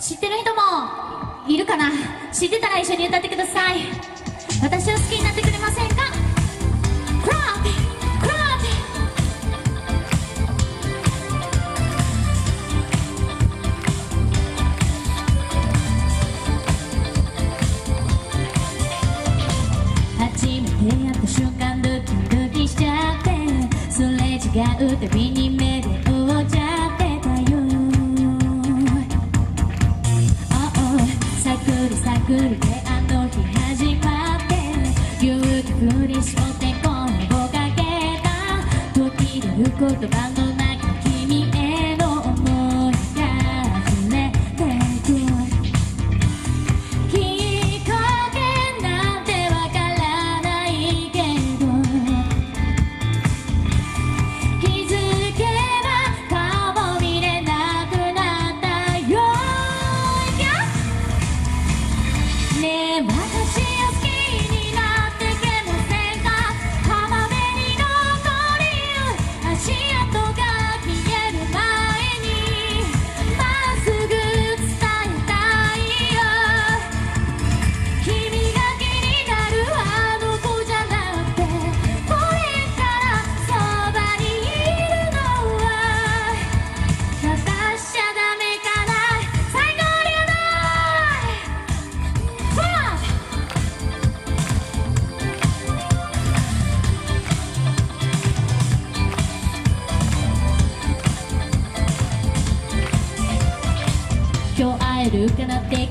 知ってる人もいるかな？知ってたら一緒に歌ってください。私を好きになってくれませんか？クラップクラップ初めて会った瞬間ドキドキしちゃってすれ違うたびに目あの日始まって勇気振り絞って声をかけた。途切れる言葉の今日会えるかなっていく